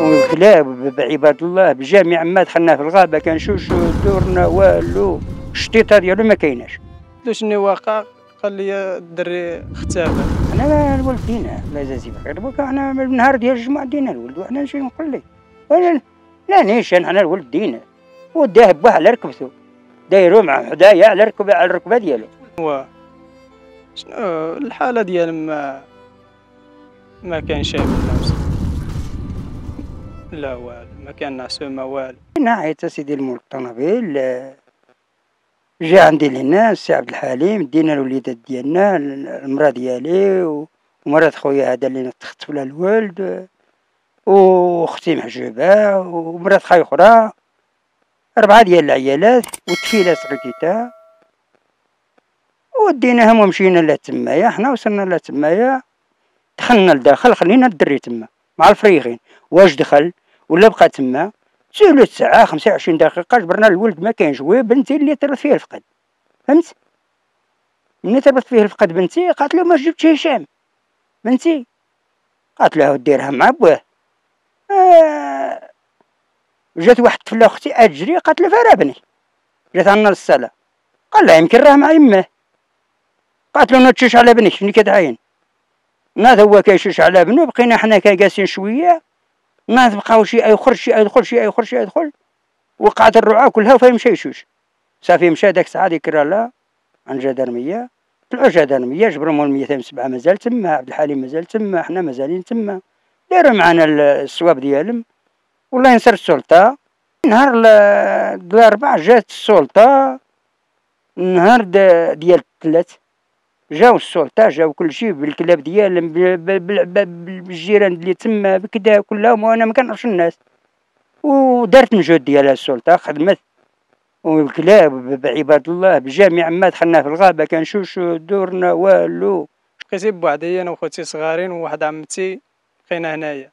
وبالكلاب بعباد الله بجميع ما دخلنا في الغابة. كان شوشو دورنا والو. الشتيطة ديالو ما كايناش. شنو واقع؟ قال لي الدري اختفى أنا الولد دينا. الله يجازيه بخير دوكا أنا من النهار ديال الجمعة دينا الولد. وأنا نمشي نقول ليه أنا لا نيشان أنا. الولد دينا. وداه باه على ركبته. دايرو مع حدايا على ركبه على الركبة ديالو. هو شنو الحالة ديال ما ما كان نفسه لا والو ما كان نعسو ما والو. نعيت سيدي الملك طنابيل جا عندي لهنا السي عبد الحليم دينا الوليدات ديالنا المرأة ديالي ومرات خويا هذا اللي تخطف له الولد وأختي محجوبة ومرات خاي أخرى. أربعة ديال العيالات والتفيلة صغيتيتا وديناهم ومشينا لتمايا حنا وصلنا لتمايا دخلنا لداخل خلينا الدري تما مع الفريغين واش دخل؟ ولا بقى تما ثلث ساعة خمسة وعشرين دقيقة جبرنا الولد ما كاينش وهي بنتي اللي تربط فيه الفقد. فهمت؟ ملي تربط فيه الفقد بنتي قالت له ما جبتش هشام. بنتي؟ قالت له ديرها مع بواه آه جات واحد طفلة أختي أجري قالت له فين ابني جات عنا للصالة قال لها يمكن راه مع يماه قالت له نتشوش على بنك شنو كتعاين؟ ناض هو كيشوش على بنو بقينا حنا كجالسين شوية. ناض بقاو شي يخرج شي يدخل شي يخرج شي يدخل وقعت الرعاة كلها وفاهم مشى يشوش. صافي مشى داك الساعة ديك لا عن جدرمية طلعوا جدرمية جبروا مول 207 مازال تما. عبد الحليم مازال تما حنا مازالين تما. داروا معنا الصواب ديالهم. والله ينصر السلطة. نهار الأربعاء جات السلطة. نهار ديال الثلاث. جاو السلطة جاو كل شيء بالكلاب ديالهم بالجيران اللي تما بكدا كلهم وأنا ما كنعرفش الناس. ودارت مجهود ديالها السلطة خدمت. والكلاب بعباد الله بجميع ما دخلنا في الغابة كنشوشو دورنا والو. بقيتي بوحدي أنا وخوتي صغارين وواحد عمتي بقينا هنايا.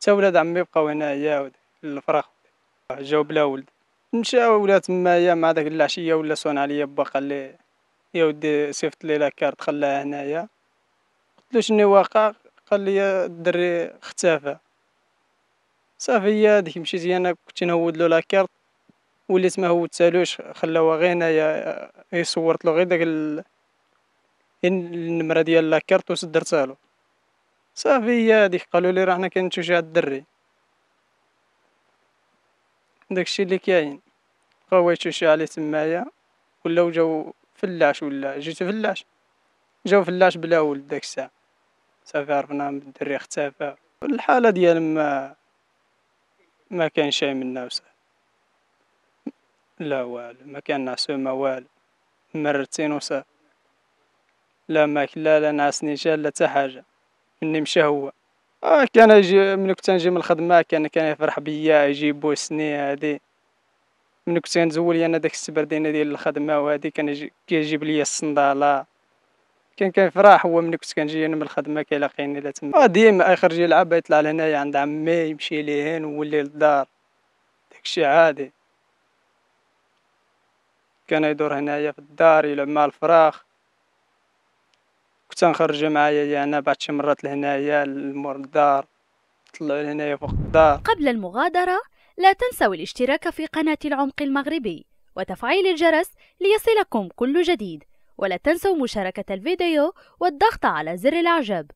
تا ولاد عمي بقاو هنايا الفراخ جاو بلا ولد. مشاو ولا تمايا مع داك العشيه ولا صون عليا با قال لي يا ودي صيفط لي la carte خلاها هنايا. قلت له شنو واقع؟ قال لي الدري اختفى. صافي هي ديك مشيت أنا كنت نهود له la carte وليت ما هودتالوش خلاوها غير هنايا صورت له غير داك النمرة ديال لاكارت وصدرتها له صافي هي هاديك قالوا لي رانا كنتوجع الدري. داكشي اللي كاين. بقاو يتوشي عليه تمايا. ولاو جاو فلاش ولا جيت فلاش؟ جاو فلاش بلا ولد داك الساعة. صافي عرفنا الدري اختفى الحالة ديال ما ما كان شي منا وصافي لا والو ما كان نعسو ما والو. مرتين وصافي لا ماكلة لا نعس نيشان لا تا حاجة. مني مشى هو. آه كان يجي من كنت نجي من الخدمة كان كان يفرح بيا يجي بوسني هادي. من كنت نزول أنا داك السبردينة ديال الخدمة وهادي كان يجي كيجيب ليا الصندالة كان كيفرح هو ملي كنت كنجي أنا من الخدمة كيلاقيني لا تما. آه ديما يخرج يلعب يطلع لهنايا عند عمي يمشي ليهن وولي للدار. داكشي عادي. كان يدور هنايا في الدار يلعب مع الفراخ. كنت نخرج معايا أنا بعد شي مرات لهنايا لمور الدار. طلعوا لهنايا فوق الدار. قبل المغادرة لا تنسوا الاشتراك في قناة العمق المغربي وتفعيل الجرس ليصلكم كل جديد. ولا تنسوا مشاركة الفيديو والضغط على زر الإعجاب.